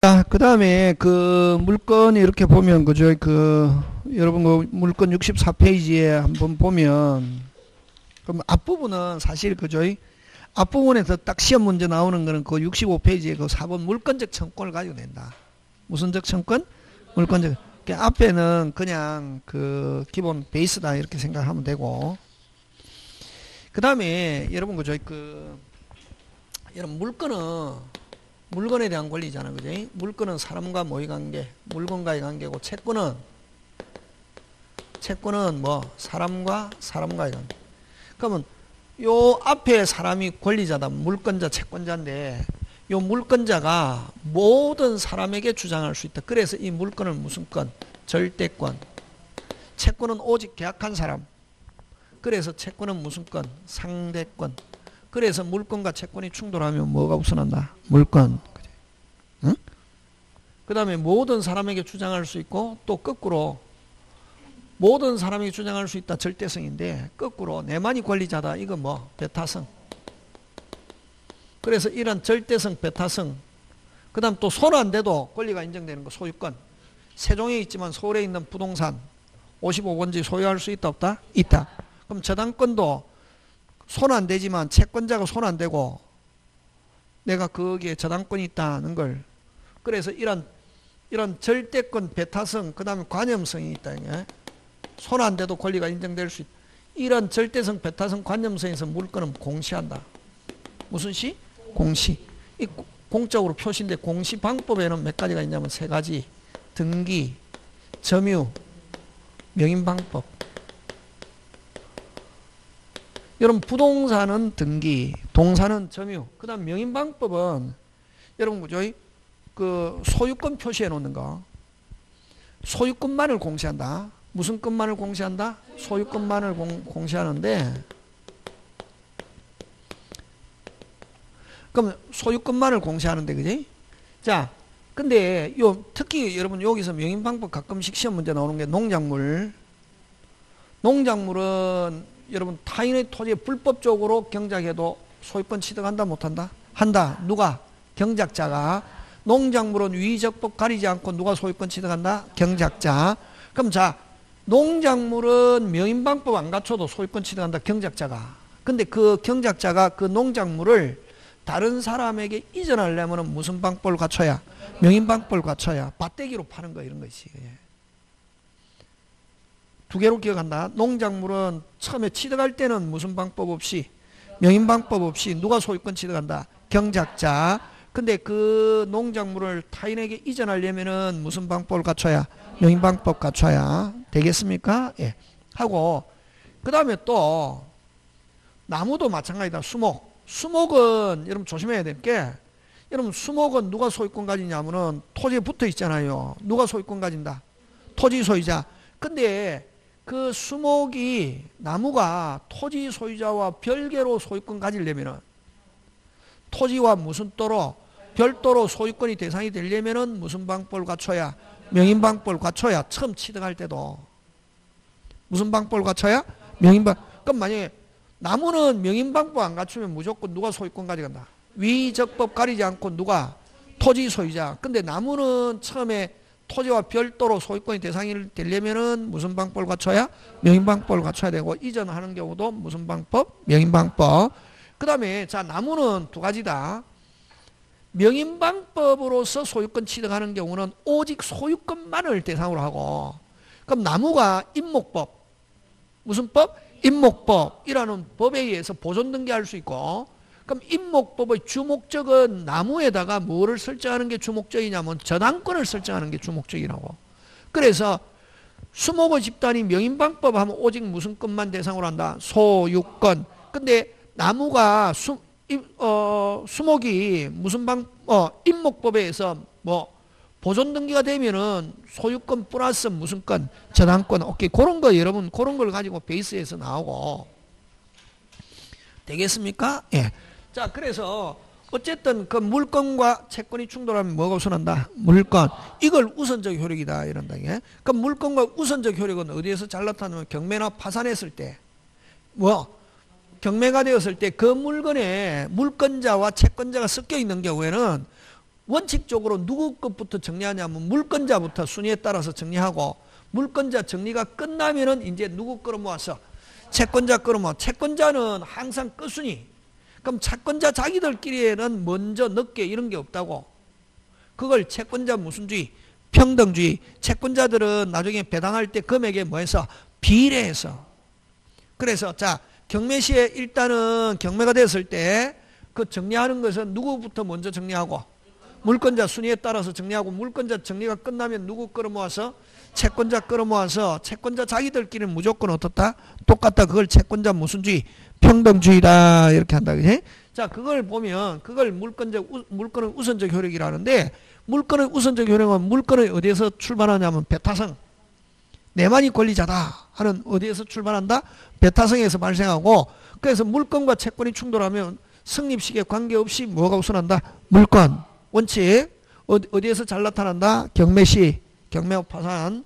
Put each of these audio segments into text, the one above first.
자, 그 다음에 그 물건이 이렇게 보면, 그죠? 그, 여러분 그 물건 64페이지에 한번 보면, 그럼 앞부분은 사실 그죠? 앞부분에서 딱 시험 문제 나오는 거는 그 65페이지에 그 4번 물건적 청권을 가지고 낸다. 무슨적 청권? 물건적. 그 앞에는 그냥 그 기본 베이스다 이렇게 생각하면 되고. 그 다음에 여러분 그죠? 그, 여러분 물건은 물건에 대한 권리잖아, 그지? 물건은 사람과 뭐의 관계, 물건과의 관계고, 채권은, 채권은 뭐, 사람과 사람과의 관계. 그러면, 요 앞에 사람이 권리자다, 물건자, 채권자인데, 요 물건자가 모든 사람에게 주장할 수 있다. 그래서 이 물건은 무슨 건? 절대권. 채권은 오직 계약한 사람. 그래서 채권은 무슨 건? 상대권. 그래서 물건과 채권이 충돌하면 뭐가 우선한다? 물건. 응? 그 다음에 모든 사람에게 주장할 수 있고 또 거꾸로 모든 사람에게 주장할 수 있다. 절대성인데 거꾸로 내만이 권리자다. 이거 뭐? 배타성. 그래서 이런 절대성 배타성. 그 다음 또손안 대도 권리가 인정되는 거. 소유권. 세종에 있지만 서울에 있는 부동산. 55번지 소유할 수 있다 없다? 있다. 그럼 저당권도 손안 대지만 채권자가 손안 대고 내가 거기에 저당권이 있다는 걸 그래서 이런 이런 절대권 배타성 그다음에 관념성이 있다 이게 손안 대도 권리가 인정될 수 있다. 이런 절대성 배타성 관념성에서 물건은 공시한다. 무슨 시? 공시. 이 공적으로 표시인데 공시 방법에는 몇 가지가 있냐면 세 가지. 등기, 점유, 명인 방법. 여러분 부동산은 등기, 동산은 점유. 그 다음 명인 방법은 여러분 그죠? 그 소유권 표시해 놓는 거. 소유권만을 공시한다. 무슨 것만을 공시한다? 소유권만을 공, 공시하는데 그럼 소유권만을 공시하는데 그지? 자, 근데 요 특히 여러분 여기서 명인 방법 가끔씩 시험 문제 나오는 게 농작물. 농작물은 여러분 타인의 토지에 불법적으로 경작해도 소유권 취득한다 못한다? 한다. 누가? 경작자가. 농작물은 위적법 가리지 않고 누가 소유권 취득한다? 경작자. 그럼 자, 농작물은 명인방법 안 갖춰도 소유권 취득한다. 경작자가. 근데 그 경작자가 그 농작물을 다른 사람에게 이전하려면 무슨 방법을 갖춰야? 명인방법을 갖춰야. 밭대기로 파는 거 이런 것이. 두 개로 기억한다. 농작물은 처음에 취득할 때는 무슨 방법 없이 명인 방법 없이 누가 소유권 취득한다. 경작자. 근데 그 농작물을 타인에게 이전하려면은 무슨 방법을 갖춰야? 명인 방법 갖춰야 되겠습니까? 예. 하고 그 다음에 또 나무도 마찬가지다. 수목. 수목은 여러분 조심해야 될 게 여러분 수목은 누가 소유권 가지냐면은 토지에 붙어 있잖아요. 누가 소유권 가진다? 토지 소유자. 근데 그 수목이 나무가 토지 소유자와 별개로 소유권 가지려면은 토지와 무슨 또로 별도로 소유권이 대상이 되려면은 무슨 방법을 갖춰야 명인 방법을 갖춰야 처음 취득할 때도 무슨 방법을 갖춰야? 명인 방 그럼 만약에 나무는 명인 방법 안 갖추면 무조건 누가 소유권 가져간다? 위적법 가리지 않고 누가 토지 소유자. 근데 나무는 처음에 토지와 별도로 소유권이 대상이 되려면은 무슨 방법을 갖춰야? 명인방법을 갖춰야 되고 이전하는 경우도 무슨 방법? 명인방법. 그 다음에 자 나무는 두 가지다. 명인방법으로서 소유권 취득하는 경우는 오직 소유권만을 대상으로 하고 그럼 나무가 임목법. 무슨 법? 임목법이라는 법에 의해서 보존 등기할 수 있고 그럼 임목법의 주목적은 나무에다가 뭐를 설정하는 게 주목적이냐면 저당권을 설정하는 게 주목적이라고 그래서 수목의 집단이 명인방법 하면 오직 무슨 것만 대상으로 한다? 소유권 근데 나무가 수, 어, 수목이 무슨 방, 어, 임목법에 의해서 뭐, 보존 등기가 되면은 소유권 플러스 무슨 건, 저당권, 오케이. 그런 거 여러분, 그런 걸 가지고 베이스에서 나오고. 되겠습니까? 예. 자, 그래서 어쨌든 그 물건과 채권이 충돌하면 뭐가 우선한다? 물건. 이걸 우선적 효력이다. 이런다. 예? 그 물건과 우선적 효력은 어디에서 잘 나타나면 경매나 파산했을 때, 뭐, 경매가 되었을 때 그 물건에 물건자와 채권자가 섞여 있는 경우에는 원칙적으로 누구 것부터 정리하냐면 물건자부터 순위에 따라서 정리하고 물건자 정리가 끝나면은 이제 누구 끌어모아서 채권자 끌어모아 채권자는 항상 끝순위 그럼 채권자 자기들끼리에는 먼저 늦게 이런 게 없다고. 그걸 채권자 무슨 주의 평등주의 채권자들은 나중에 배당할 때 금액에 뭐해서? 비례해서. 그래서 자 경매시에 일단은 경매가 됐을 때 그 정리하는 것은 누구부터 먼저 정리하고? 물건자 순위에 따라서 정리하고 물건자 정리가 끝나면 누구 끌어모아서 채권자 끌어모아서 채권자 자기들끼리는 무조건 어떻다? 똑같다. 그걸 채권자 무슨주의? 평등주의다. 이렇게 한다. 그지? 자, 그걸 보면 그걸 물건적 물건의 우선적 효력이라는데 물건의 우선적 효력은 물건의 어디에서 출발하냐면 배타성. 내만이 권리자다 하는 어디에서 출발한다? 배타성에서 발생하고 그래서 물건과 채권이 충돌하면 성립식에 관계없이 뭐가 우선한다? 물건. 원칙. 어디에서 잘 나타난다? 경매시. 경매 파산.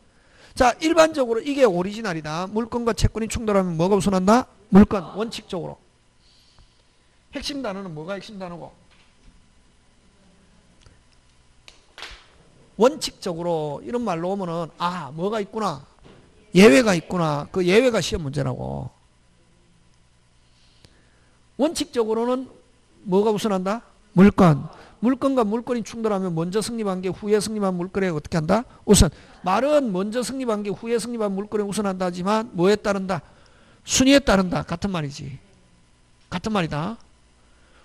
자, 일반적으로 이게 오리지널이다. 물건과 채권이 충돌하면 뭐가 우선한다? 물건. 원칙적으로. 핵심 단어는 뭐가 핵심 단어고? 원칙적으로 이런 말로 오면은 아, 뭐가 있구나. 예외가 있구나. 그 예외가 시험 문제라고. 원칙적으로는 뭐가 우선한다? 물건. 물건과 물건이 충돌하면 먼저 승립한 게 후에 승립한 물건에 어떻게 한다? 우선. 말은 먼저 승립한 게 후에 승립한 물건에 우선한다 하지만 뭐에 따른다? 순위에 따른다. 같은 말이지. 같은 말이다.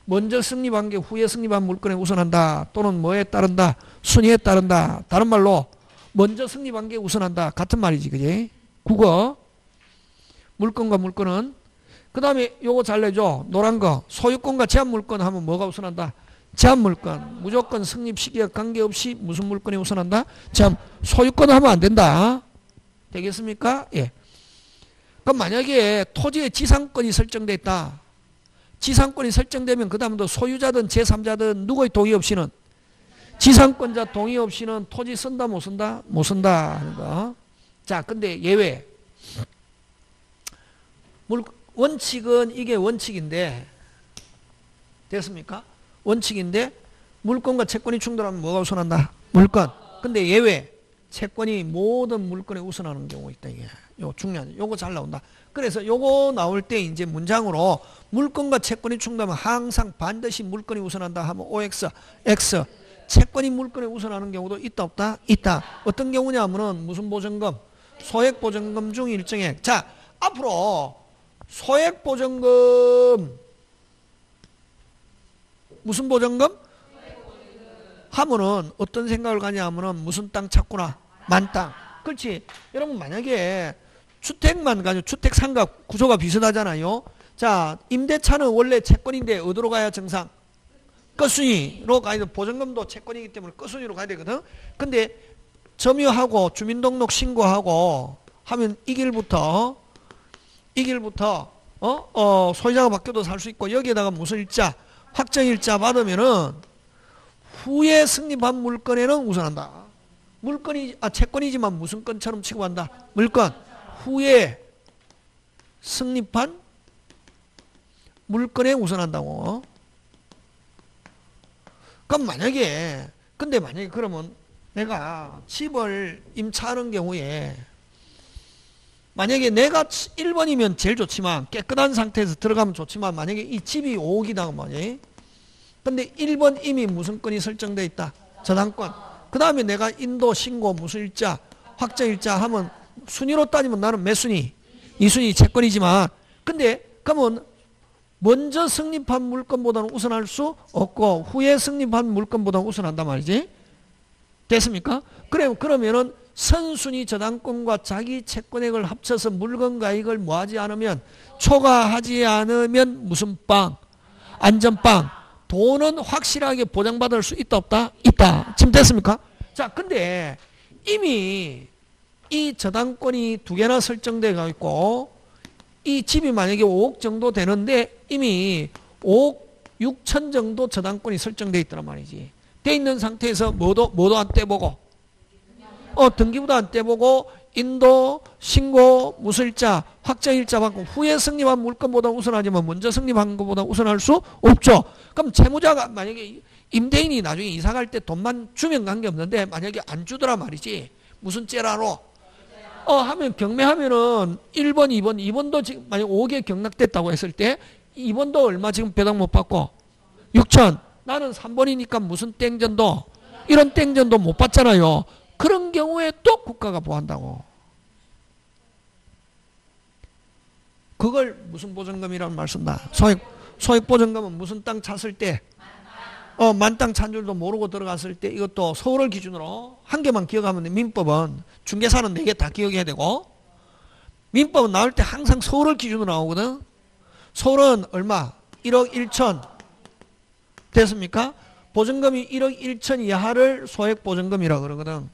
먼저 승립한 게 후에 승립한 물건에 우선한다. 또는 뭐에 따른다? 순위에 따른다. 다른 말로 먼저 승립한 게 우선한다. 같은 말이지. 그지? 국어. 물건과 물건은 그 다음에 요거 잘 내줘. 노란 거. 소유권과 제한 물건 하면 뭐가 우선한다? 제한 물건. 무조건 성립 시기와 관계없이 무슨 물건이 우선한다? 제한. 소유권 하면 안 된다. 되겠습니까? 예. 그럼 만약에 토지의 지상권이 설정돼 있다. 지상권이 설정되면 그 다음도 소유자든 제3자든 누구의 동의 없이는 지상권자 동의 없이는 토지 쓴다 못 쓴다? 못 쓴다 하는 거. 자, 근데 예외. 물, 원칙은 이게 원칙인데 됐습니까? 원칙인데 물건과 채권이 충돌하면 뭐가 우선한다? 물건. 근데 예외. 채권이 모든 물건에 우선하는 경우 있다 이게. 요 중요한. 요거 잘 나온다. 그래서 요거 나올 때 이제 문장으로 물건과 채권이 충돌하면 항상 반드시 물건이 우선한다 하면 OX, X. 채권이 물건에 우선하는 경우도 있다 없다? 있다. 어떤 경우냐면은 무슨 보증금? 소액 보증금 중 일정액. 자, 앞으로 소액 보증금 무슨 보증금? 하면은 어떤 생각을 가냐 하면은 무슨 땅 찾구나? 만땅. 그렇지. 여러분 만약에 주택만 가지고 주택 상가 구조가 비슷하잖아요. 자, 임대차는 원래 채권인데 어디로 가야 정상? 끝순위로 가야 돼. 보증금도 채권이기 때문에 끝순위로 가야 되거든. 근데 점유하고 주민등록 신고하고 하면 이 길부터 이 길부터 어? 어, 소유자가 바뀌어도 살 수 있고 여기에다가 무슨 일자 확정일자 받으면은 후에 승립한 물건에는 우선한다. 물건이 아 채권이지만 무슨 건처럼 취급한다. 물건 후에 승립한 물건에 우선한다고. 그럼 만약에 근데 만약에 그러면 내가 집을 임차하는 경우에 만약에 내가 1번이면 제일 좋지만 깨끗한 상태에서 들어가면 좋지만 만약에 이 집이 5억이다 말이 근데 1번 이미 무슨 건이 설정돼 있다. 저당권. 그 다음에 내가 인도 신고 무슨 일자 확정 일자 하면 순위로 따지면 나는 몇 순위. 2순위 채권이지만. 근데 그러면 먼저 승립한 물건보다는 우선할 수 없고 후에 승립한 물건보다는 우선한단 말이지. 됐습니까? 그래 그러면은 선순위 저당권과 자기 채권액을 합쳐서 물건과 이익을 뭐하지 않으면 초과하지 않으면 무슨 빵? 안전빵 돈은 확실하게 보장받을 수 있다 없다? 있다. 지금 됐습니까? 자 근데 이미 이 저당권이 두 개나 설정되어 있고 이 집이 만약에 5억 정도 되는데 이미 5억 6천 정도 저당권이 설정되어 있더란 말이지. 돼 있는 상태에서 뭐도 뭐도 안 떼보고 어, 등기부도 안 떼보고 인도, 신고, 무술자, 확정일자 받고 후에 승립한 물건보다 우선하지만 먼저 승립한 것보다 우선할 수 없죠. 그럼 채무자가 만약에 임대인이 나중에 이사 갈 때 돈만 주면 관계없는데 만약에 안 주더라 말이지. 무슨 째라로? 어, 하면 경매하면은 1번, 2번, 2번도 지금 만약 5개 경락됐다고 했을 때 2번도 얼마 지금 배당 못 받고 6천. 나는 3번이니까 무슨 땡전도 이런 땡전도 못 받잖아요. 그런 경우에 또 국가가 보한다고. 그걸 무슨 보증금이라는 말 쓴다. 소액, 소액 보증금은 무슨 땅 찼을 때, 어, 만땅 찬 줄도 모르고 들어갔을 때 이것도 서울을 기준으로 한 개만 기억하면 돼. 민법은 중개사는 네 개 다 기억해야 되고, 민법은 나올 때 항상 서울을 기준으로 나오거든. 서울은 얼마? 1억 1천. 됐습니까? 보증금이 1억 1천 이하를 소액 보증금이라 그러거든.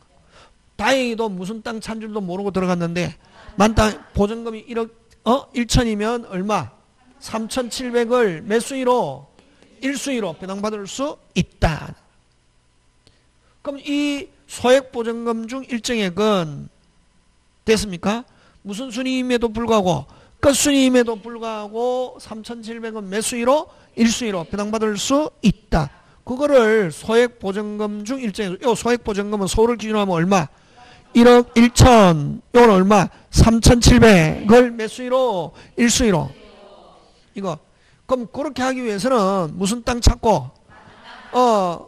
다행히도 무슨 땅 찬 줄도 모르고 들어갔는데 만땅 보증금이 1억 어 1천이면 얼마? 3,700을 몇 수위로? 1수위로 배당받을 수 있다. 그럼 이 소액 보증금 중 일정액은 됐습니까? 무슨 순위임에도 불구하고 끝순위임에도 불구하고 3,700은 몇 수위로? 1수위로 배당받을 수 있다. 그거를 소액 보증금 중 일정액. 요 소액 보증금은 서울을 기준으로 하면 얼마? 1억 1천. 요건 얼마? 3,700을 몇 수위로? 1수위로. 이거. 그럼 그렇게 하기 위해서는 무슨 땅 찾고? 어,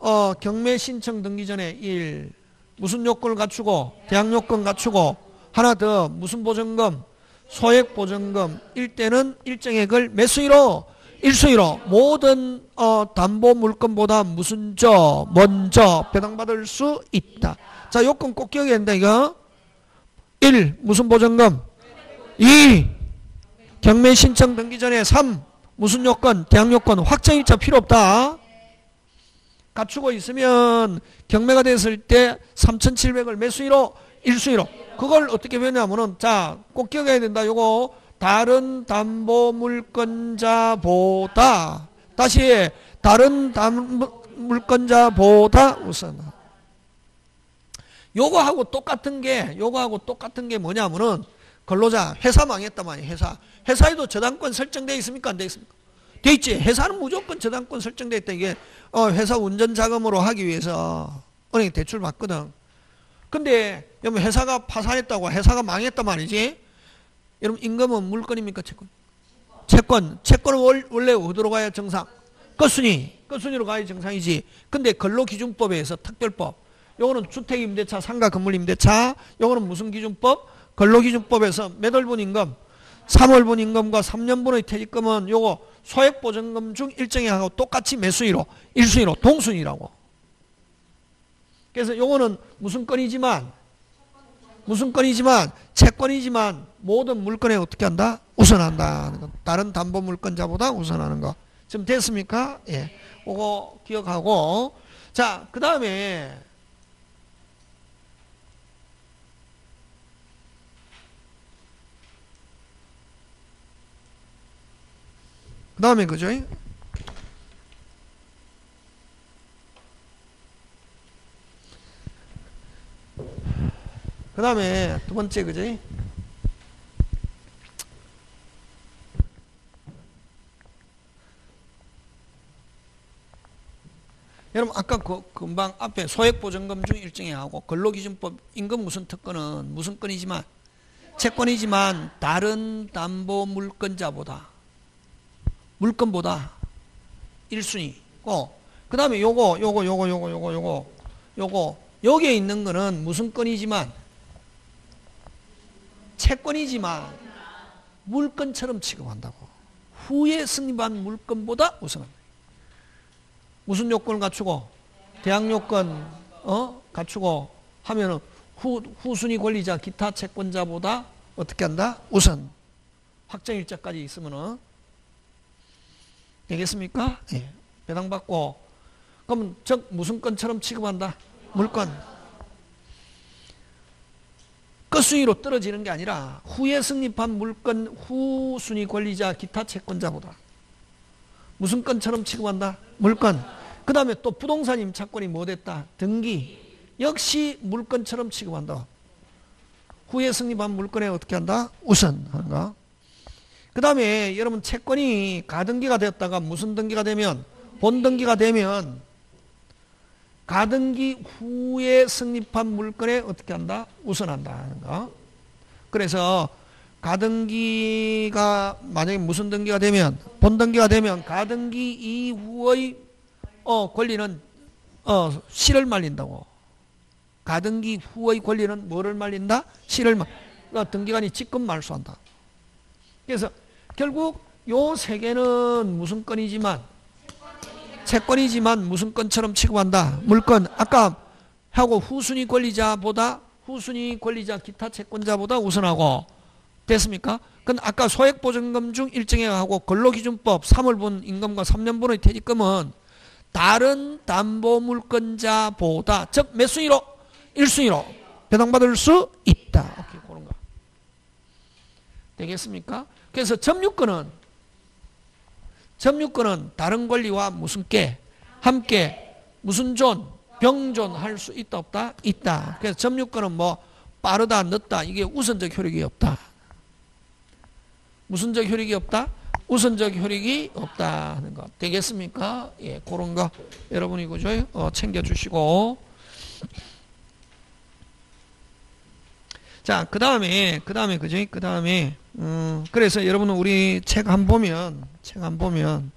어, 경매 신청 등기 전에 1. 무슨 요건을 갖추고? 대학 요건 갖추고. 하나 더. 무슨 보증금? 소액 보증금. 일때는 일정액을 몇 수위로? 1수위로. 모든, 어, 담보 물건보다 무슨 저, 먼저 배당받을 수 있다. 자, 요건 꼭 기억해야 된다, 이거. 1. 무슨 보증금? 2. 경매 신청 등기 전에 3. 무슨 요건? 대항 요건. 확정일자 필요 없다. 갖추고 있으면 경매가 됐을 때 3,700을 몇 수위로? 1수위로. 그걸 어떻게 배우냐면은 자, 꼭 기억해야 된다. 요거 다른 담보 물건자보다 다시 다른 담보 물건자보다 우선. 요거하고 똑같은 게 요거하고 똑같은 게 뭐냐면은 근로자 회사 망했다 말이야 회사. 회사에도 저당권 설정돼 있습니까? 안 돼 있습니까? 돼 있지. 회사는 무조건 저당권 설정돼 있다. 이게 어 회사 운전 자금으로 하기 위해서. 은행 대출 받거든. 근데 회사가 파산했다고 회사가 망했다 말이지 여러분 임금은 물건입니까 채권 채권 채권은 원래 어디로 가야 정상 끝순위 끝순위로 가야 정상이지 근데 근로기준법에 서 특별법 요거는 주택임대차, 상가 건물 임대차. 요거는 무슨 기준법? 근로기준법에서 몇 월분 임금? 3월분 임금과 3년분의 퇴직금은 요거 소액보증금 중 일정이 하고 똑같이 몇 수위로? 1수위로 동순위라고. 그래서 요거는 무슨 건이지만 무슨 건이지만 채권이지만 모든 물건에 어떻게 한다? 우선한다. 다른 담보 물건자보다 우선하는 거. 지금 됐습니까? 예. 그거 기억하고 자, 그다음에 그 다음에 그죠? 그 다음에 두 번째 그죠? 여러분 아까 그 금방 앞에 소액보증금 중 일정에 하고 근로기준법 임금 무슨 특권은 무슨 건이지만 채권이지만 다른 담보 물건자보다 물건보다 1순위고 그 다음에 요거 요거 요거 요거 요거 요거 요거 여기에 있는 거는 무슨 건이지만 채권이지만 물건처럼 취급한다고 후에 승인한 물건보다 우선합니다 무슨 요건을 갖추고 대항 요건 어 갖추고 하면은 후, 후순위 권리자 기타 채권자보다 어떻게 한다 우선 확정일자까지 있으면은 되겠습니까? 예. 배당받고 그럼 즉 무슨 건처럼 취급한다? 물건. 끝순위로 떨어지는 게 아니라 후에 승립한 물건 후 순위 권리자 기타 채권자보다 무슨 건처럼 취급한다? 물건. 그 다음에 또 부동산 임차권이 뭐 됐다? 등기. 역시 물건처럼 취급한다. 후에 승립한 물건에 어떻게 한다? 우선 하는가? 그 다음에 여러분 채권이 가등기가 되었다가 무슨 등기가 되면 본등기가 되면 가등기 후에 성립한 물건에 어떻게 한다? 우선한다 하는 거. 그래서 가등기가 만약에 무슨 등기가 되면 본등기가 되면 가등기 이후의 어, 권리는 어, 실을 말린다고. 가등기 후의 권리는 뭐를 말린다? 실을 말. 그러니까 등기관이 직권 말소한다. 그래서 결국 요 세 개는 무슨 건이지만 채권이지만 무슨 건처럼 취급한다. 물건 아까 하고 후순위 권리자보다 후순위 권리자 기타 채권자보다 우선하고 됐습니까? 그건 아까 소액보증금 중 일정액하고 근로기준법 3월 분 임금과 3년분의 퇴직금은 다른 담보물권자보다 즉 몇 순위로? 1순위로 배당받을 수 있다. 오케이, 그런 거. 되겠습니까? 그래서 점유권은 점유권은 다른 권리와 무슨 께 함께 무슨 존 병존 할 수 있다 없다 있다. 그래서 점유권은 뭐 빠르다 늦다 이게 우선적 효력이 없다. 무슨적 효력이 없다? 우선적 효력이 없다 하는 것 되겠습니까? 예, 그런 거 여러분이 그죠? 어, 챙겨주시고 자, 그 다음에, 그 다음에, 그죠? 그 다음에, 음, 그래서 여러분은 우리 책 한 보면, 책 한 보면,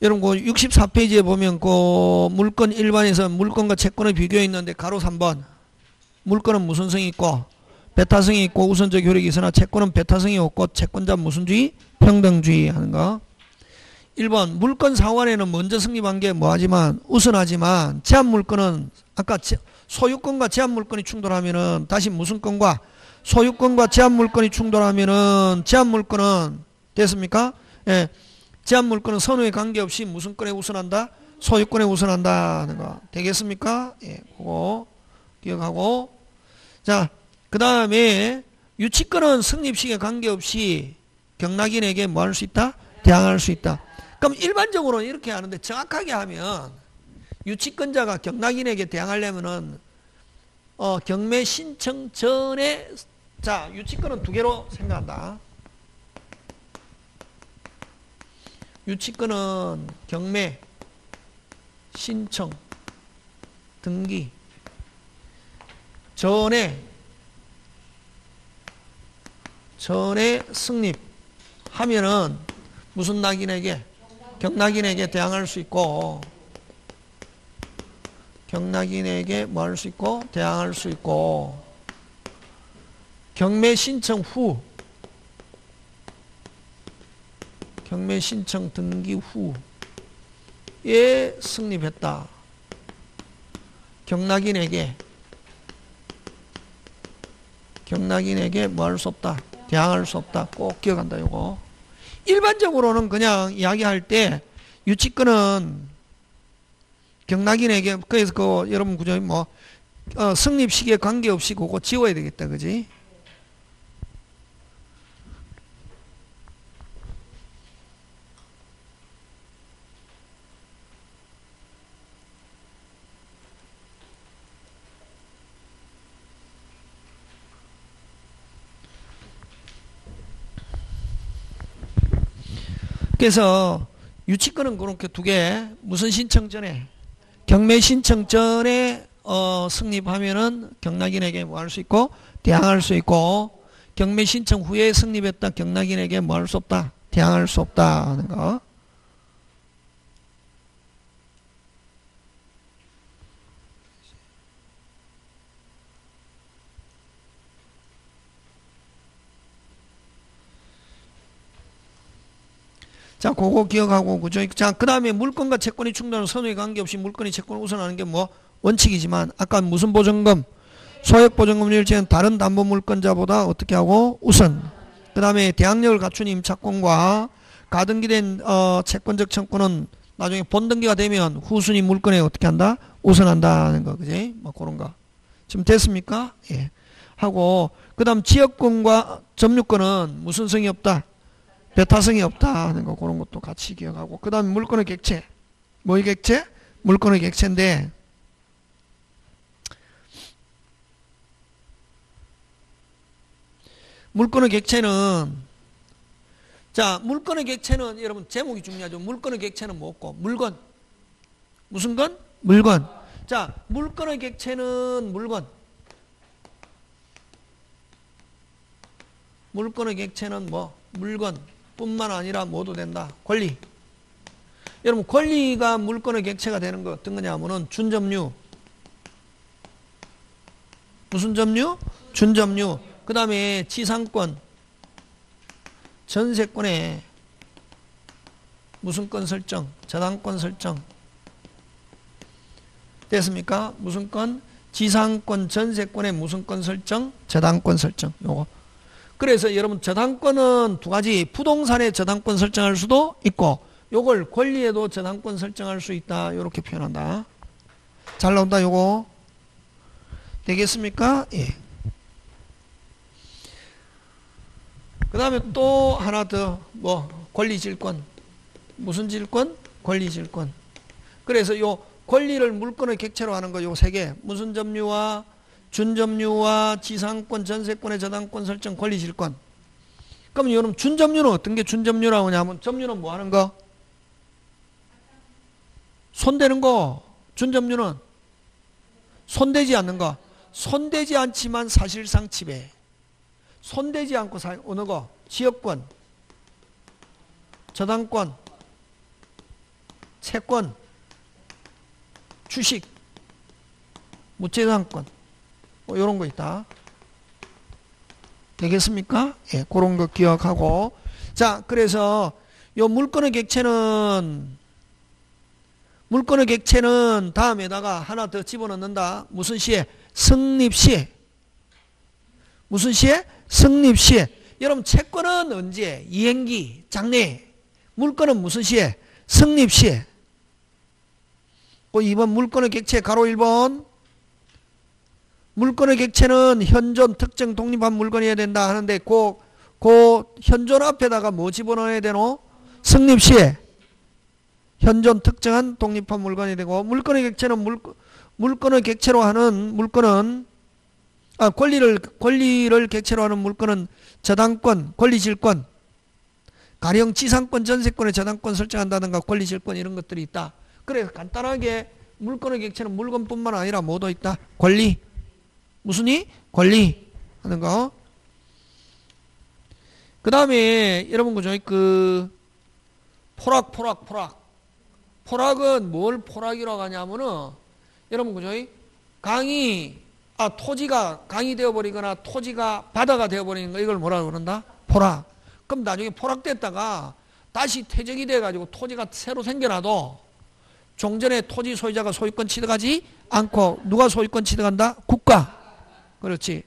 여러분, 그 64페이지에 보면, 그 물건 일반에서 물건과 채권의 비교에 있는데, 가로 3번. 물건은 무슨 성이 있고, 배타성이 있고, 우선적 효력이 있으나, 채권은 배타성이 없고, 채권자 무슨 주의? 평등주의 하는 거. 1번 물건 상환에는 먼저 승립한 게 뭐하지만 우선하지만 제한 물건은 아까 소유권과 제한 물건이 충돌하면은 다시 무슨 건과 소유권과 제한 물건이 충돌하면은 제한 물건은 됐습니까? 예. 제한 물건은 선후에 관계없이 무슨 건에 우선한다? 소유권에 우선한다 하는 거 되겠습니까? 예. 그거 기억하고 자, 그 다음에 유치권은 성립식에 관계없이 경락인에게 뭐 할 수 있다? 대항할 수 있다. 그럼 일반적으로는 이렇게 하는데 정확하게 하면 유치권자가 경락인에게 대항하려면은 어, 경매 신청 전에 자 유치권은 두 개로 생각한다. 유치권은 경매 신청 등기 전에 전에 승립하면은 무슨 낙인에게 경락인에게 대항할 수 있고 경락인에게 뭐 할 수 있고 대항할 수 있고 경매 신청 후 경매 신청 등기 후에 승립했다. 경락인에게 경락인에게 뭐 할 수 없다. 대항할 수 없다. 꼭 기억한다. 요거. 일반적으로는 그냥 이야기할 때 유치권은 경락인에게 그래서 그 여러분 그죠 뭐 어, 성립 시기에 관계없이 그거 지워야 되겠다 그지 그래서 유치권은 그렇게 두 개 무슨 신청 전에 경매 신청 전에 어, 승립하면은 경락인에게 뭐 할 수 있고 대항할 수 있고 경매 신청 후에 승립했다 경락인에게 뭐 할 수 없다 대항할 수 없다 하는 거. 자, 그거 기억하고, 그죠? 자, 그 다음에 물건과 채권이 충돌하는 선후에 관계없이 물건이 채권을 우선하는 게 뭐? 원칙이지만, 아까 무슨 보증금? 소액보증금 일체는 다른 담보 물건자보다 어떻게 하고? 우선. 그 다음에 대항력을 갖춘 임차권과 가등기된, 어, 채권적 청구는 나중에 본등기가 되면 후순위 물건에 어떻게 한다? 우선한다는 거, 그지? 뭐 그런 거. 지금 됐습니까? 예. 하고, 그 다음 지역권과 점유권은 무슨 성이 없다? 배타성이 없다 하는 거 그런 것도 같이 기억하고 그 다음에 물건의 객체 뭐의 객체? 물건의 객체인데 물건의 객체는 자, 물건의 객체는 여러분 제목이 중요하죠. 물건의 객체는 뭐고? 물건. 무슨 건? 물건. 자, 물건의 객체는 물건. 물건의 객체는 뭐? 물건 뿐만 아니라 모두 된다. 권리. 여러분 권리가 물건의 객체가 되는 거 어떤 거냐면은 준점유. 무슨 점유? 준점유. 그 다음에 지상권. 전세권에 무슨 권 설정? 저당권 설정. 됐습니까? 무슨 권? 지상권, 전세권의 무슨 권 설정? 저당권 설정. 요거. 그래서 여러분 저당권은 두 가지 부동산에 저당권 설정할 수도 있고 요걸 권리에도 저당권 설정할 수 있다. 이렇게 표현한다. 잘 나온다. 요거. 되겠습니까? 예. 그 다음에 또 하나 더, 뭐, 권리질권. 무슨 질권? 권리질권. 그래서 요 권리를 물건의 객체로 하는 거 요 세 개. 무슨 점유와 준점유와 지상권, 전세권의 저당권 설정, 권리질권. 그럼 여러분 준점유는 어떤 게 준점유라고 하냐면 점유는 뭐 하는 거? 손대는 거. 준점유는 손대지 않는 거. 손대지 않지만 사실상 지배. 손대지 않고 사, 어느 거? 지역권, 저당권, 채권, 주식, 무채상권 뭐 이런 거 있다. 되겠습니까? 예, 그런 거 기억하고 자 그래서 요 물건의 객체는 물건의 객체는 다음에다가 하나 더 집어넣는다. 무슨 시에? 승립시에. 무슨 시에? 승립시에. 여러분 채권은 언제? 이행기, 장래. 물건은 무슨 시에? 승립시에. 그 2번 물건의 객체 가로 1번 물건의 객체는 현존 특정 독립한 물건이어야 된다 하는데 그, 그 현존 앞에다가 뭐 집어넣어야 되노? 승립시에 현존 특정한 독립한 물건이 되고 물건의 객체는 물, 물건의 객체로 하는 물건은 아, 권리를 권리를 객체로 하는 물권은 저당권, 권리질권, 가령 지상권, 전세권의 저당권 설정한다든가 권리질권 이런 것들이 있다. 그래서 간단하게 물권의 객체는 물건뿐만 아니라 뭐도 있다. 권리. 무슨 이? 권리 하는 거. 그 다음에 여러분 그죠? 그 포락 포락 포락 포락은 뭘 포락이라고 하냐면은 여러분 그죠? 강이 아 토지가 강이 되어버리거나 토지가 바다가 되어버리는 거 이걸 뭐라 그런다? 포락. 그럼 나중에 포락됐다가 다시 퇴적이 돼가지고 토지가 새로 생겨나도 종전에 토지 소유자가 소유권 취득하지 않고 누가 소유권 취득한다? 국가. 그렇지.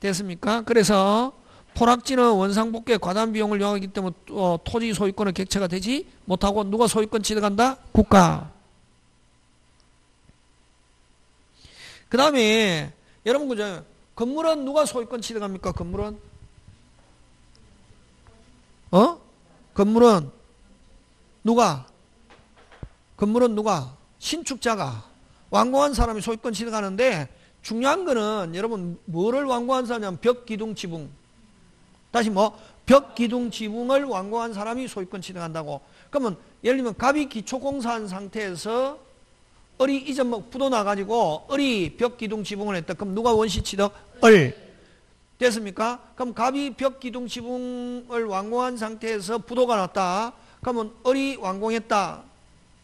됐습니까? 그래서 포락지는 원상복구에 과단 비용을 요하기 때문에 어, 토지 소유권의 객체가 되지 못하고 누가 소유권 취득한다? 국가. 그 다음에 여러분 그죠? 건물은 누가 소유권 취득합니까? 건물은? 어? 건물은 누가? 건물은 누가? 신축자가 완공한 사람이 소유권 취득하는데 중요한 거는 여러분 뭐를 완공한 사람이냐면 벽, 기둥, 지붕. 다시 뭐 벽, 기둥, 지붕을 완공한 사람이 소유권 취득한다고. 그러면 예를 들면 갑이 기초공사한 상태에서 을이 이전 뭐 부도 나가지고 을이 벽, 기둥, 지붕을 했다. 그럼 누가 원시 취득? 을. 됐습니까? 그럼 갑이 벽, 기둥, 지붕을 완공한 상태에서 부도가 났다. 그러면 을이 완공했다.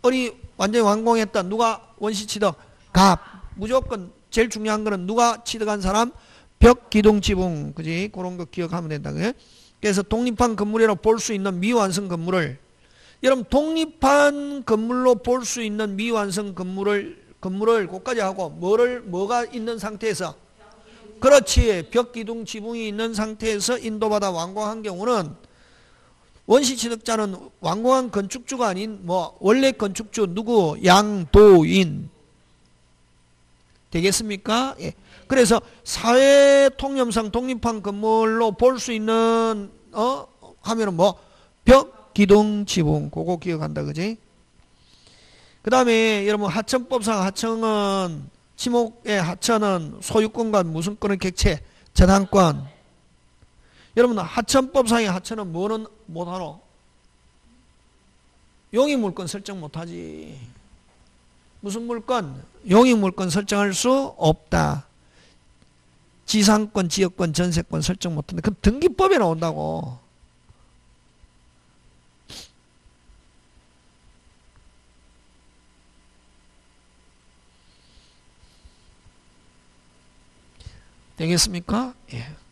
을이 완전히 완공했다 누가 원시 취득? 갑 무조건 제일 중요한 거는 누가 취득한 사람? 벽, 기둥, 지붕, 그지? 그런 거 기억하면 된다. 그래? 그래서 독립한 건물이라고 볼 수 있는 미완성 건물을 여러분 독립한 건물로 볼 수 있는 미완성 건물을 건물을 곳까지 하고 뭐를 뭐가 있는 상태에서 그렇지 벽, 기둥, 지붕이 있는 상태에서 인도받아 완공한 경우는 원시 취득자는 완공한 건축주가 아닌 뭐 원래 건축주 누구 양도인 되겠습니까? 예. 그래서 사회 통념상 독립한 건물로 볼 수 있는 어 하면은 뭐 벽, 기둥, 지붕 그거 기억한다 그지? 그 다음에 여러분 하천법상 하청은 지목의 하천은 소유권과 무슨 권의 객체 저당권 여러분 하천법상의 하천은 뭐는 못하노? 용의 물건 설정 못하지. 무슨 물건? 용의 물건 설정할 수 없다. 지상권, 지역권, 전세권 설정 못한다. 그럼 등기법에 나온다고. 되겠습니까? 예.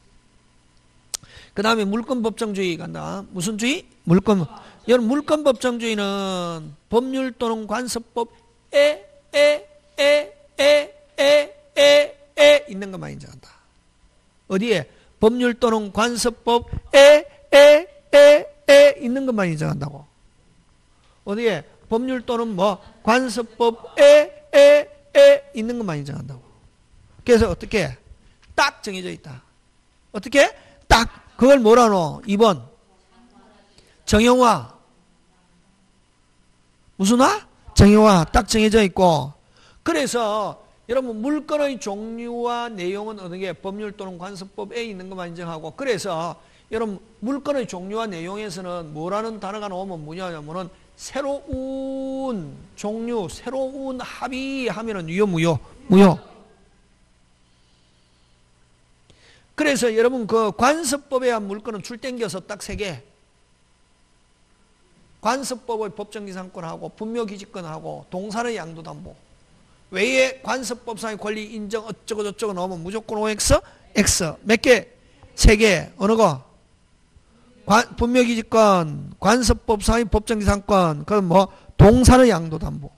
그 다음에 물권법정주의 간다. 무슨 주의? 물권. 여러분 물권법정주의는 법률 또는 관습법 에, 에, 에, 에, 에, 에, 에 있는 것만 인정한다. 어디에? 법률 또는 관습법 에, 에, 에, 에 있는 것만 인정한다고. 어디에? 법률 또는 뭐 관습법 에, 에, 에 있는 것만 인정한다고. 그래서 어떻게? 딱 정해져 있다. 어떻게? 딱 그걸 뭐라노? 2번 정형화 무슨 화? 정형화 딱 정해져 있고 그래서 여러분 물건의 종류와 내용은 어느 게 법률 또는 관습법에 있는 것만 인정하고 그래서 여러분 물건의 종류와 내용에서는 뭐라는 단어가 나오면 뭐냐면은 새로운 종류, 새로운 합의 하면은 유효 무효 무효 그래서 여러분 그 관습법에 한 물건은 줄 땡겨서 딱 세 개. 관습법의 법정기상권하고 분묘기지권하고 동산의 양도담보 외에 관습법상의 권리 인정 어쩌고 저쩌고 나오면 무조건 OX X 몇 개? 세 개. 어느 거? 관, 분묘기지권 관습법상의 법정기상권 그럼 뭐 동산의 양도담보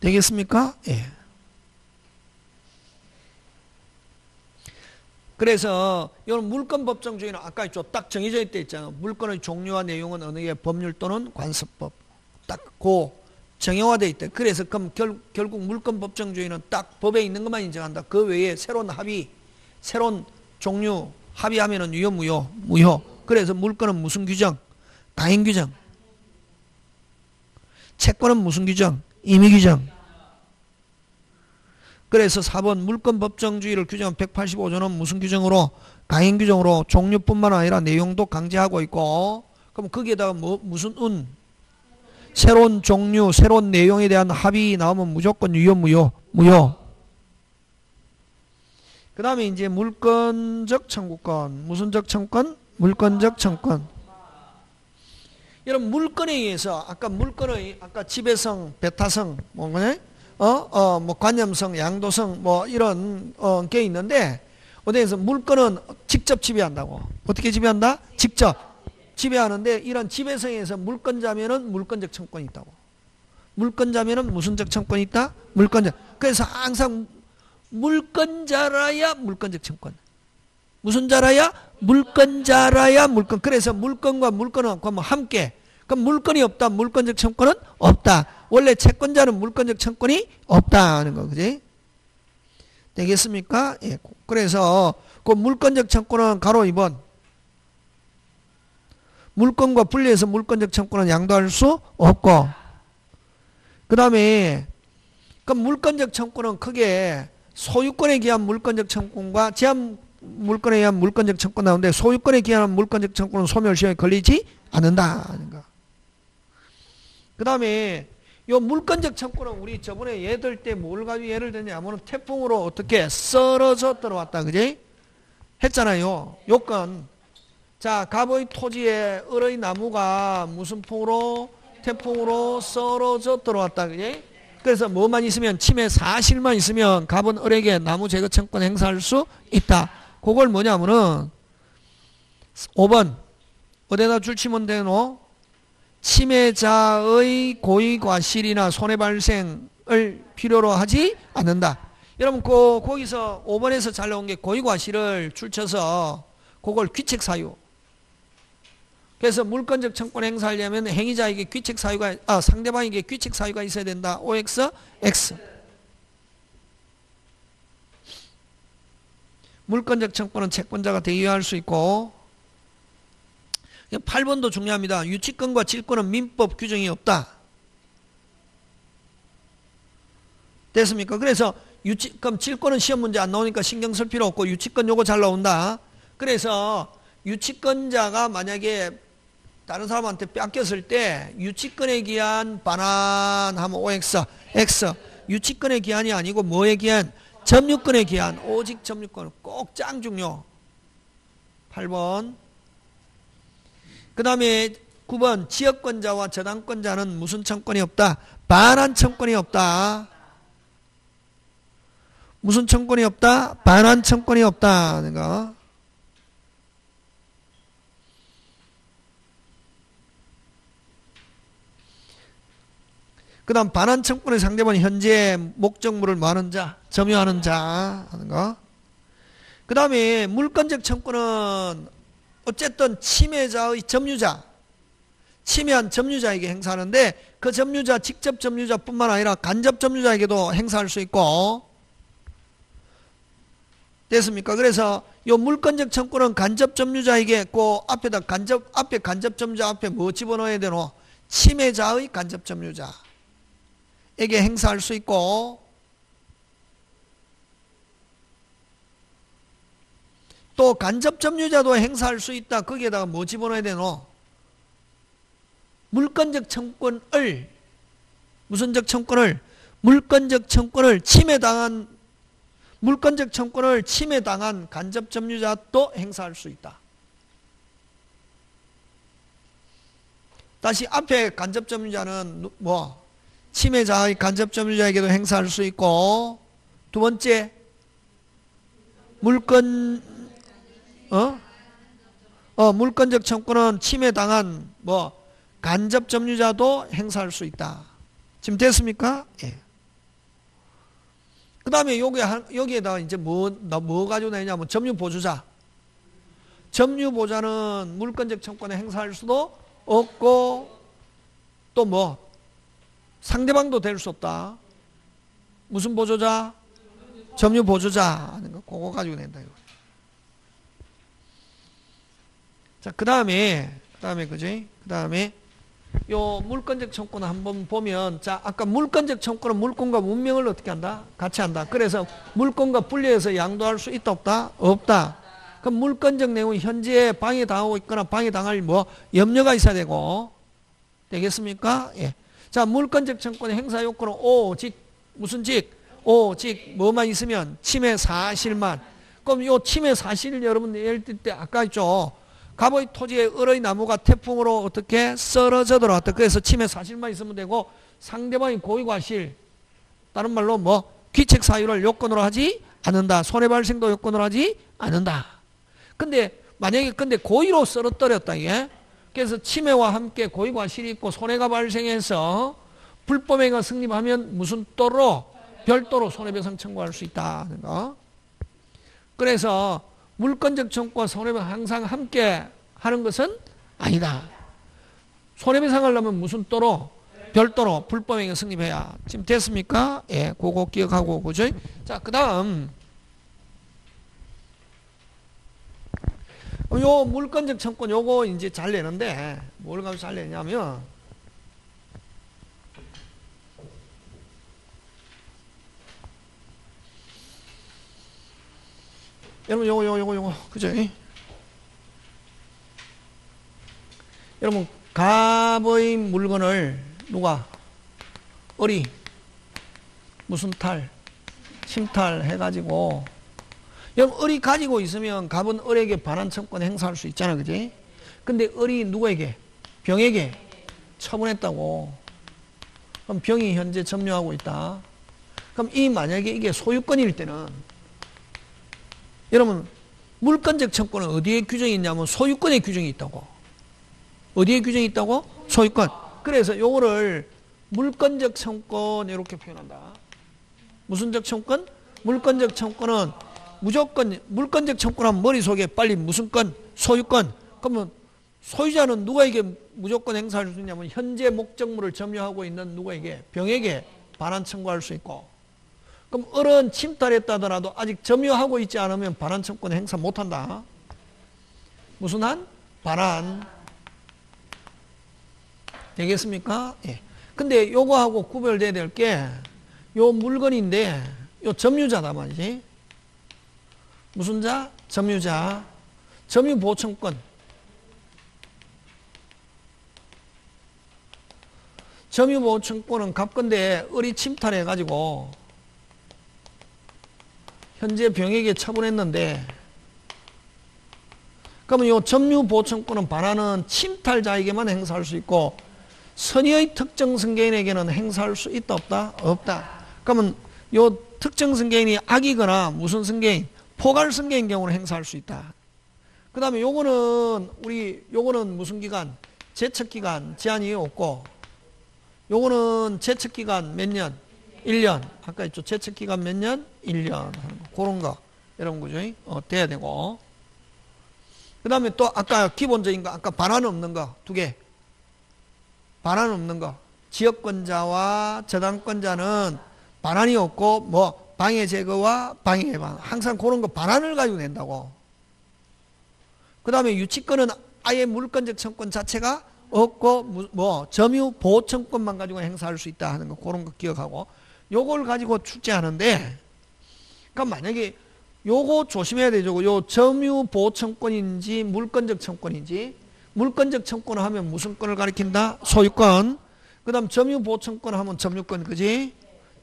되겠습니까? 예. 그래서 이런 물건 법정주의는 아까 있죠. 딱 정해져 있다 있잖아. 물건의 종류와 내용은 어느 게 법률 또는 관습법. 딱고 정형화돼 있다. 그래서 그럼 결, 결국 물건 법정주의는 딱 법에 있는 것만 인정한다. 그 외에 새로운 합의, 새로운 종류 합의하면은 유효 무효 무효. 그래서 물건은 무슨 규정? 가행 규정. 채권은 무슨 규정? 임의 규정. 그래서 4번 물권 법정주의를 규정한 185조는 무슨 규정으로? 강행 규정으로 종류뿐만 아니라 내용도 강제하고 있고 그럼 거기에다가 뭐 무슨 운? 새로운 종류 새로운 내용에 대한 합의 나오면 무조건 유효 무효 무효. 그 다음에 이제 물권적 청구권. 무슨적 청구권? 물권적 청구권 여러분 물건에 의해서 아까 물건의 아까 지배성, 배타성 뭐냐? 어, 어, 뭐 관념성, 양도성 뭐 이런 어, 게 있는데 어디에서 물건은 직접 지배한다고. 어떻게 지배한다? 직접 지배하는데 이런 지배성에서 물건자면은 물건적 청권이 있다고. 물건자면은 무슨적 청권이 있다? 물건자. 그래서 항상 물건자라야 물건적 청권. 무슨 자라야? 물건자라야 물건. 그래서 물건과 물건은 함께 그럼 물건이 없다. 물건적 청권은 없다. 원래 채권자는 물건적 청권이 없다 하는 거 그지? 되겠습니까? 예. 그래서 그 물건적 청권은 가로 2번 물건과 분리해서 물건적 청권은 양도할 수 없고 그 다음에 그 물건적 청권은 크게 소유권에 기한 물건적 청권과 제한 물건에 의한 물건적 청권 나오는데 소유권에 기한 물건적 청권은 소멸시효에 걸리지 않는다. 그 다음에 요 물건적 청구는 우리 저번에 예들 때 뭘 가지고 예를 들냐면 태풍으로 어떻게 썰어져 들어왔다 그지? 했잖아요. 요건 자 갑의 토지에 을의 나무가 무슨 풍으로 태풍으로 썰어져 들어왔다 그지? 그래서 뭐만 있으면 침해 사실만 있으면 갑은 을에게 나무 제거 청권 행사할 수 있다. 그걸 뭐냐면은 5번 어디다 줄 치면 되노? 침해자의 고의 과 실이나 손해 발생을 필요로 하지 않는다. 여러분 그 거기서 5번에서 잘 나온 게 고의 과 실을 줄쳐서 그걸 귀책 사유. 그래서 물건적 청권 행사하려면 행위자에게 귀책 사유가 아 상대방에게 귀책 사유가 있어야 된다. OX X. 물건적 청권은 채권자가 대의할 수 있고 그러니까 8번도 중요합니다. 유치권과 질권은 민법 규정이 없다. 됐습니까? 그래서 유치권, 질권은 시험 문제 안 나오니까 신경 쓸 필요 없고 유치권 요거 잘 나온다. 그래서 유치권자가 만약에 다른 사람한테 뺏겼을 때 유치권에 기한 반환하면 OX, X. 유치권의 기한이 아니고 뭐에 기한? 점유권의 기한. 오직 점유권. 꼭 짱 중요. 8번. 그 다음에 9번. 지역권자와 저당권자는 무슨 청권이 없다? 반환 청권이 없다. 무슨 청권이 없다? 반환 청권이 없다는 거. 그 다음 반환 청권의 상대방이 현재 목적물을 뭐하는 자, 점유하는 자 하는 거. 그 다음에 물권적 청권은 어쨌든 침해자의 점유자, 침해한 점유자에게 행사하는데 그 점유자, 직접 점유자뿐만 아니라 간접 점유자에게도 행사할 수 있고 됐습니까? 그래서 요 물권적 청권은 간접 점유자에게 그 앞에다 간접 앞에 간접 점유자 앞에 뭐 집어넣어야 되노? 침해자의 간접 점유자. 에게 행사할 수 있고 또 간접 점유자도 행사할 수 있다. 거기에다가 뭐 집어넣어야 되노? 물권적 청권을 무슨적 청권을 물권적 청권을 침해당한 물권적 청권을 침해당한 간접 점유자도 행사할 수 있다. 다시 앞에 간접 점유자는 뭐 침해자의 간접 점유자에게도 행사할 수 있고 두 번째 물건 어? 어 물건적 청구는 침해당한 뭐 간접 점유자도 행사할 수 있다. 지금 됐습니까? 예. 그 다음에 여기, 여기에다가 이제 뭐, 뭐 가지고 내냐면 점유 보조자. 점유 보자는 물건적 청권에 행사할 수도 없고 또 뭐 상대방도 될 수 없다. 무슨 보조자? 점유 보조자 그거 가지고 낸다 이거. 자, 그 다음에 그 다음에 그지? 그 다음에 요 물권적 청구는 한번 보면 자, 아까 물권적 청구는 물권과 문명을 어떻게 한다? 같이 한다. 그래서 물권과 분리해서 양도할 수 있다 없다? 없다. 그럼 물권적 내용은 현재 방해당하고 있거나 방해당할 뭐 염려가 있어야 되고 되겠습니까? 예. 자, 물권적 청권의 행사 요건은 오직 무슨 직? 오직 뭐만 있으면 침해 사실만. 그럼 요 침해 사실 여러분 예를 들 때 아까 있죠. 갑의 토지에 을의 나무가 태풍으로 어떻게 썰어져 들어왔다. 그래서 침해 사실만 있으면 되고 상대방이 고의과실 다른 말로 뭐 귀책 사유를 요건으로 하지 않는다. 손해 발생도 요건으로 하지 않는다. 근데 만약에 근데 고의로 썰어떨었다 이게 그래서 침해와 함께 고의과실이 있고 손해가 발생해서 불법행위가 승립하면 무슨 또로 별도로 손해배상 청구할 수 있다는 거. 그래서 물권적 청구와 손해배상 항상 함께 하는 것은 아니다. 손해배상 하려면 무슨 또로 별도로 불법행위 승립해야 지금 됐습니까? 예, 그거 기억하고 그죠? 자, 그다음 요 물건적 청권 요거 이제 잘 내는데 뭘 가지고 잘 내냐면 여러분 요거 요거 요거 요거. 그죠? 여러분 갑의 물건을 누가? 어리. 무슨 탈? 침탈 해가지고. 여러분 을이 가지고 있으면 갑은 을에게 반환 청권 행사할 수 있잖아 그지? 근데 을이 누구에게? 병에게 처분했다고. 그럼 병이 현재 점유하고 있다. 그럼 이 만약에 이게 소유권일 때는 여러분 물권적 청권은 어디에 규정이 있냐면 소유권에 규정이 있다고 어디에 규정이 있다고? 소유권 그래서 요거를 물권적 청권 이렇게 표현한다 무슨적 청권? 물권적 청권은 무조건 물권적 청구하면 머릿속에 빨리 무슨 건? 소유권. 그러면 소유자는 누가에게 무조건 행사할 수 있냐면 현재 목적물을 점유하고 있는 누구에게 병에게 반환 청구할 수 있고 그럼 어른 침탈했다더라도 아직 점유하고 있지 않으면 반환 청구는 행사 못한다. 무슨 한? 반환. 되겠습니까? 예. 근데 요거하고 구별돼야 될 게 요 물건인데 요 점유자다 말이지. 무슨 자? 점유자. 점유 보청권. 점유 보청권은 갑건데 을이 침탈해 가지고 현재 병에게 처분했는데 그러면 요 점유 보청권은 반환은 침탈자에게만 행사할 수 있고 선의의 특정 승계인에게는 행사할 수 있다 없다? 없다. 그러면 요 특정 승계인이 악이거나 무슨 승계인, 포괄 승계인 경우는 행사할 수 있다. 그 다음에 요거는 우리 요거는 무슨 기간? 제척 기간 제한이 없고 요거는 제척 기간 몇 년? 1년. 아까 있죠. 제척 기간 몇 년? 1년. 그런 거. 이런 거죠. 어, 돼야 되고. 그 다음에 또 아까 기본적인 거, 아까 반환 없는 거 두 개. 반환 없는 거. 지역권자와 저당권자는 반환이 없고 뭐 방해 제거와 방해 예방 항상 그런 거 반환을 가지고 낸다고. 그 다음에 유치권은 아예 물권적 청권 자체가 없고 뭐 점유 보호 청권만 가지고 행사할 수 있다 하는 거 그런 거 기억하고 요걸 가지고 출제하는데 그럼 만약에 요거 조심해야 되죠. 요 점유 보호 청권인지 물권적 청권인지 물권적 청권을 하면 무슨 권을 가리킨다? 소유권. 그 다음 점유 보호 청권을 하면 점유권 그지?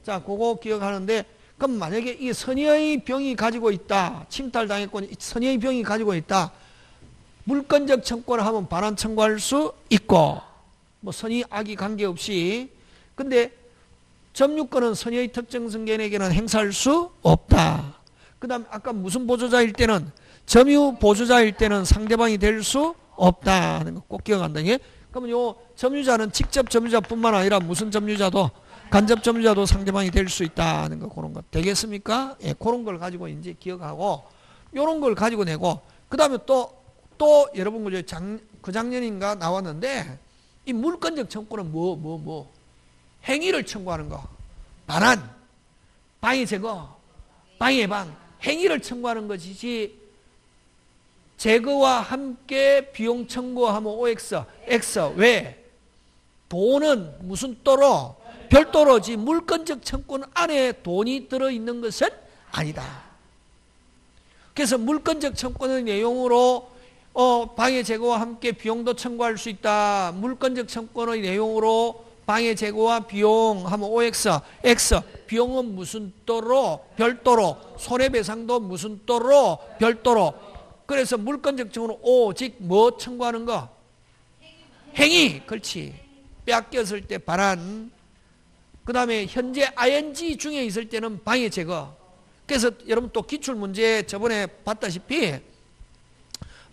자, 그거 기억하는데 그럼 만약에 이 선의의 병이 가지고 있다. 침탈당했고 선의의 병이 가지고 있다. 물권적 청권을 하면 반환 청구할 수 있고 뭐 선의 악이 관계없이 근데 점유권은 선의의 특정 승계인에게는 행사할 수 없다. 그 다음 아까 무슨 보조자일 때는 점유 보조자일 때는 상대방이 될 수 없다 하는 거 꼭 기억한다. 예? 그러면 요 점유자는 직접 점유자뿐만 아니라 무슨 점유자도 간접 점유자도 상대방이 될 수 있다는 거 그런 거 되겠습니까? 예, 그런 걸 가지고 이제 기억하고 요런 걸 가지고 내고 그다음에 또 또 여러분 그저 장, 그 작년인가 나왔는데 이 물권적 청구는 뭐 뭐 뭐, 행위를 청구하는 거. 반환. 방해 제거. 방해 예방. 행위를 청구하는 것이지 제거와 함께 비용 청구하면 OX X 왜? 돈은 무슨 또로 별도로지 물건적 청권 안에 돈이 들어있는 것은 아니다. 그래서 물건적 청권의 내용으로 어, 방해 제거와 함께 비용도 청구할 수 있다. 물건적 청권의 내용으로 방해 제거와 비용 하면 OX, X 비용은 무슨 또로? 별도로. 손해배상도 무슨 또로? 별도로. 그래서 물건적 청구는 오직 뭐 청구하는 거? 행위. 그렇지. 뺏겼을 때 반환 그 다음에 현재 ing 중에 있을 때는 방해 제거. 그래서 여러분 또 기출문제 저번에 봤다시피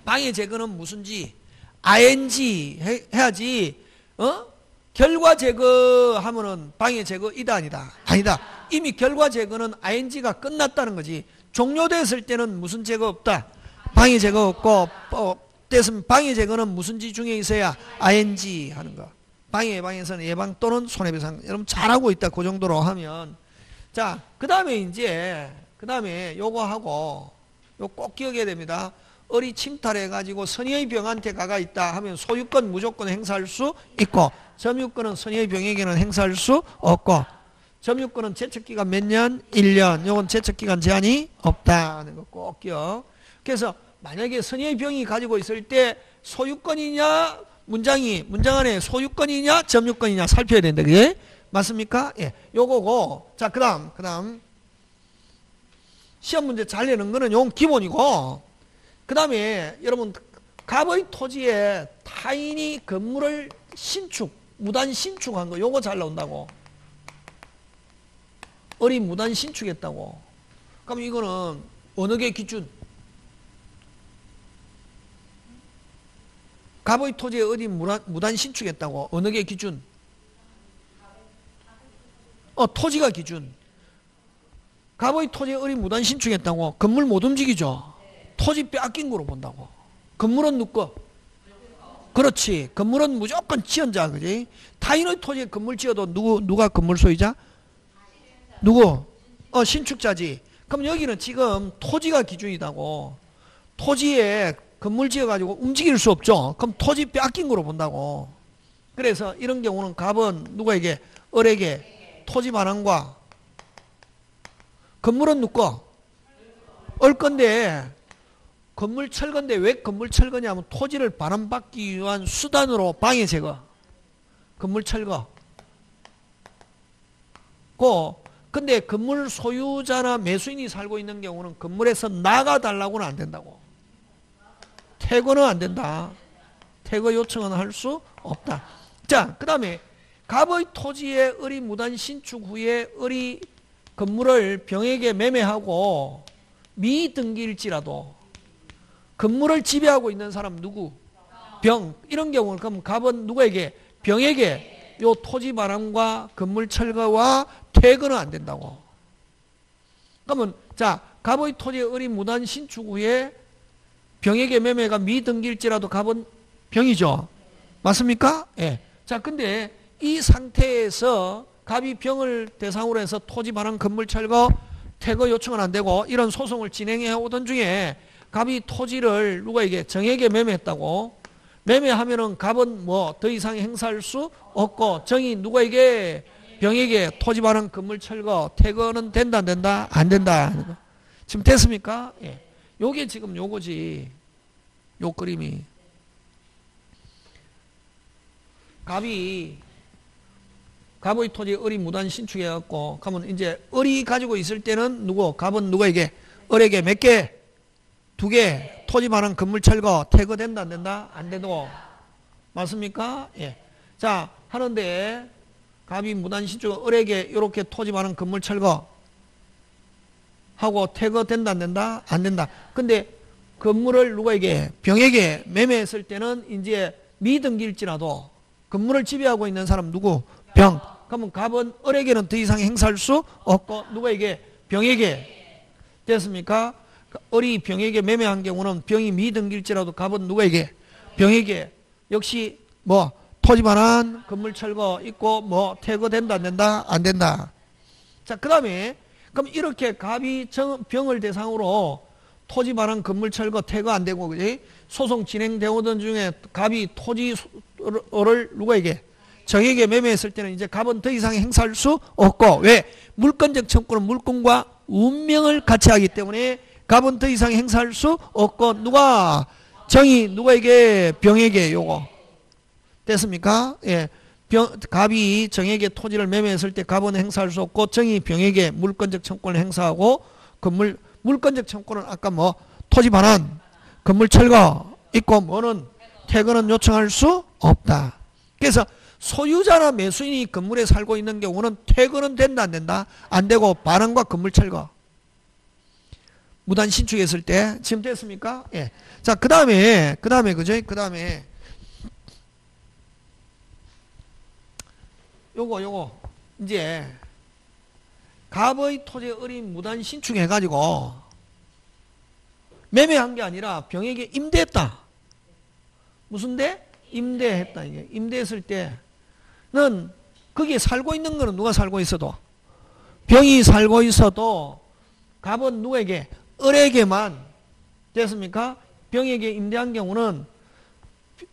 방해 제거는 무슨지? Ing 해야지 어? 결과 제거하면은 방해 제거 이다 아니다. 아니다. 이미 결과 제거는 ing가 끝났다는 거지. 종료됐을 때는 무슨 제거 없다. 방해 제거 없고 어, 됐으면 방해 제거는 무슨 지 중에 있어야 ing 하는 거. 방해 예방에서는 예방 또는 손해배상 여러분 잘하고 있다. 그 정도로 하면. 자 그 다음에 이제 그 다음에 요거 하고 요 꼭 기억해야 됩니다 어리 침탈해 가지고 선의의 병한테 가가 있다 하면 소유권 무조건 행사할 수 있고 점유권은 선의의 병에게는 행사할 수 없고 점유권은 제척기간 몇 년? 1년 요건 제척기간 제한이 없다는 거 꼭 기억 그래서 만약에 선의의 병이 가지고 있을 때 소유권이냐 문장이 문장 안에 소유권이냐 점유권이냐 살펴야 된다. 그게 맞습니까? 예. 요거고. 자, 그다음 그다음 시험 문제 잘 내는 거는 용 기본이고 그 다음에 여러분 갑의 토지에 타인이 건물을 신축, 무단 신축한 거 요거 잘 나온다고. 어리 무단 신축했다고. 그럼 이거는 어느 게 기준? 갑의 토지에 어디 무단 신축했다고? 어느 게 기준? 어, 토지가 기준. 갑의 토지에 어디 무단 신축했다고? 건물 못 움직이죠? 토지 빼앗긴 거로 본다고. 건물은 누구? 그렇지. 건물은 무조건 지연자, 그지? 타인의 토지에 건물 지어도 누구, 누가 건물 소유자? 누구? 어, 신축자지. 그럼 여기는 지금 토지가 기준이다고. 토지에 건물 지어가지고 움직일 수 없죠. 그럼 토지 빼앗긴 거로 본다고. 그래서 이런 경우는 갑은 누구에게? 을에게 토지 반환과 건물은 누거? 얼 건데 건물 철거인데 왜 건물 철거냐면 토지를 반환받기 위한 수단으로 방해 제거. 건물 철거. 고 근데 건물 소유자나 매수인이 살고 있는 경우는 건물에서 나가 달라고는 안 된다고. 퇴거는 안 된다. 퇴거 요청은 할 수 없다. 자, 그 다음에 갑의 토지의 을이 무단 신축 후에 을이 건물을 병에게 매매하고 미등기일지라도 건물을 지배하고 있는 사람 누구? 병. 이런 경우는 그럼 갑은 누구에게? 병에게 요 토지 반환과 건물 철거와 퇴거는 안 된다고. 그러면 자 갑의 토지의 을이 무단 신축 후에 병에게 매매가 미등기일지라도 갑은 병이죠. 맞습니까? 예. 자 근데 이 상태에서 갑이 병을 대상으로 해서 토지 반환 건물 철거 퇴거 요청은 안 되고 이런 소송을 진행해 오던 중에 갑이 토지를 누가에게 정에게 매매했다고 매매하면은 갑은 뭐 더 이상 행사할 수 없고 정이 누구에게 병에게 토지 반환 건물 철거 퇴거는 된다 안 된다 안 된다 지금 됐습니까? 예. 요게 지금 요거지 요 그림이 갑이 갑의 토지 을이 무단 신축해 갖고 가면 이제 을이 가지고 있을 때는 누구 갑은 누구에게 을에게 몇 개? 두 개. 토지 반환 건물 철거 퇴거된다 안 된다? 안 되고 맞습니까? 예. 자 하는데 갑이 무단 신축 을에게 이렇게 토지 반환 건물 철거 하고 퇴거된다 안 된다? 안 된다. 근데 건물을 누구에게 병에게 매매했을 때는 이제 미등기일지라도 건물을 지배하고 있는 사람 누구? 병. 그러면 갑은 을에게는 더 이상 행사할 수 없고 누구에게? 병에게. 됐습니까? 을이 병에게 매매한 경우는 병이 미등기일지라도 갑은 누구에게? 병에게. 역시 뭐 토지 반환, 건물 철거 있고 뭐 퇴거된다 안 된다? 안 된다. 자, 그 다음에 그럼 이렇게 갑이 정, 병을 대상으로 토지 반환, 건물 철거 퇴거 안 되고 그지? 소송 진행되오던 중에 갑이 토지를 누구에게? 정에게 매매했을 때는 이제 갑은 더 이상 행사할 수 없고 왜? 물권적 청구는 물권과 운명을 같이 하기 때문에 갑은 더 이상 행사할 수 없고 누가 정이 누구에게 병에게 요거 됐습니까? 예. 병, 갑이 정에게 토지를 매매했을 때 갑은 행사할 수 없고 정이 병에게 물권적 청구를 행사하고 건물 물권적 청구는 아까 뭐 토지 반환 건물 철거 있고 뭐는 퇴근은 요청할 수 없다. 그래서 소유자나 매수인이 건물에 살고 있는 경우는 퇴근은 된다 안 된다? 안 되고 반환과 건물 철거. 무단 신축했을 때 지금 됐습니까? 예. 자, 그 다음에 그 다음에 그죠? 그 다음에 요거 요거 이제 갑의 토지 어린 무단 신축해 가지고 매매한 게 아니라 병에게 임대했다. 무슨 데? 임대했다 이게. 임대했을 때는 거기에 살고 있는 거는 누가 살고 있어도 병이 살고 있어도 갑은 누구에게 을에게만 됐습니까? 병에게 임대한 경우는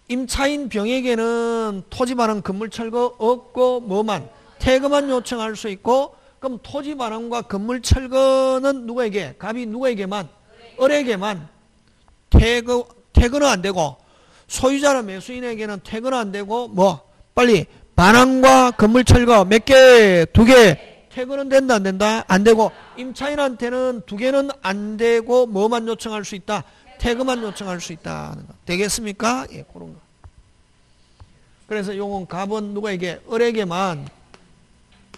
임차인 병에게는 토지 반환 건물 철거 없고 뭐만 퇴거만 요청할 수 있고 그럼 토지 반환과 건물 철거는 누구에게 갑이 누구에게만 을에게만 퇴거 퇴거는 안 되고 소유자나 매수인에게는 퇴거는 안 되고 뭐 빨리 반환과 건물 철거 몇 개? 두 개. 퇴근은 된다 안 된다? 안 되고 임차인한테는 두 개는 안 되고 뭐만 요청할 수 있다? 퇴근만 요청할 수 있다. 되겠습니까? 예, 그런 거. 그래서 용은 갑은 누구에게? 을에게만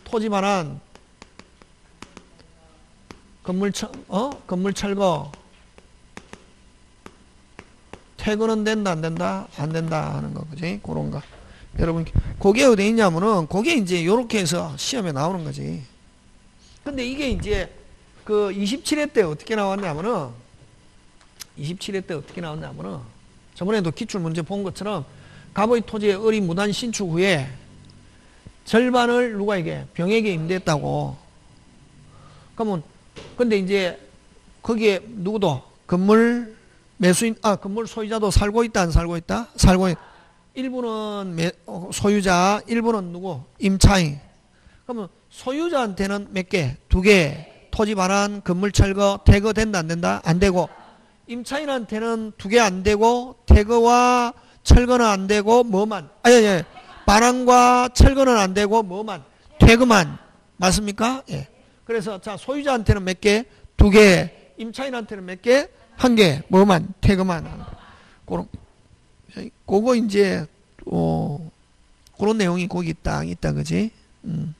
토지 반환 건물 철, 어? 건물 철거 퇴근은 된다 안 된다? 안 된다 하는 거 그지? 그런 거. 여러분 그게 어디 있냐면은 그게 이제 요렇게 해서 시험에 나오는 거지. 근데 이게 이제 그 27회 때 어떻게 나왔냐면은 27회 때 어떻게 나왔냐면은 저번에도 기출 문제 본 것처럼 갑의 토지의 을이 무단 신축 후에 절반을 누가에게 병에게 임대했다고. 그러면 근데 이제 거기에 누구도 건물 매수인 아 건물 소유자도 살고 있다 안 살고 있다 살고 있. 일부는 매, 어, 소유자, 일부는 누구 임차인. 그러면 소유자한테는 몇 개? 두 개. 토지 반환, 건물 철거, 퇴거 된다 안 된다? 안 되고 임차인한테는 두 개 안 되고 퇴거와 철거는 안 되고 뭐만 아니 아니 반환과 철거는 안 되고 뭐만 퇴거만 맞습니까? 예. 그래서 자 소유자한테는 몇 개? 두 개. 임차인한테는 몇 개? 한 개. 뭐만 퇴거만. 그런 그거 이제 어 그런 내용이 거기 딱 있다 그지? 음.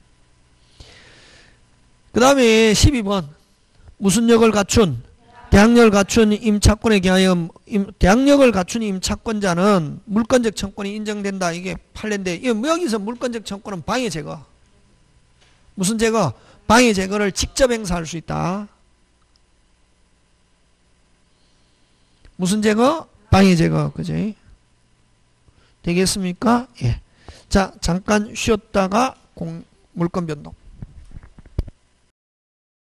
그 다음에 12번. 무슨 역을 갖춘? 대항력을 갖춘 임차권에 기하여 임, 대항력을 갖춘 임차권자는 물권적 청권이 인정된다. 이게 판례인데 이 여기서 물권적 청권은 방해 제거. 무슨 제거? 방해 제거를 직접 행사할 수 있다. 무슨 제거? 방해 제거 그지 되겠습니까 예. 자 잠깐 쉬었다가 공, 물권 변동